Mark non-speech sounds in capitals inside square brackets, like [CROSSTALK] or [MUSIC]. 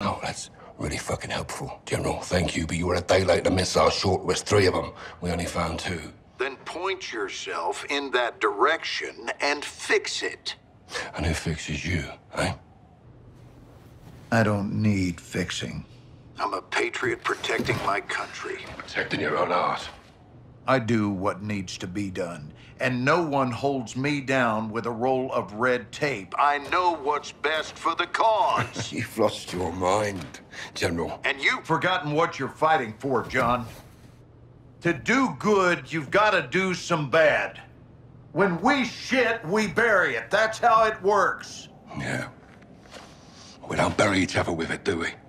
Oh, that's really fucking helpful. General, thank you, but you were a day late. The missile short was three of them. We only found two. Then point yourself in that direction and fix it. And who fixes you, eh? I don't need fixing. I'm a patriot protecting my country. Protecting your own art. I do what needs to be done, and no one holds me down with a roll of red tape. I know what's best for the cause. [LAUGHS] You've lost your mind, General. and you've Forgotten what you're fighting for, John. To do good, you've got to do some bad. When we shit, we bury it. That's how it works. Yeah. We don't bury each other with it, do we?